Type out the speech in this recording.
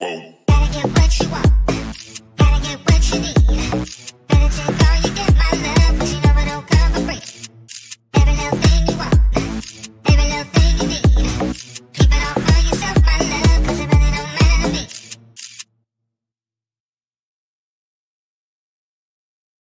Gotta get what you want. Gotta get what you need.